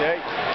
Okay.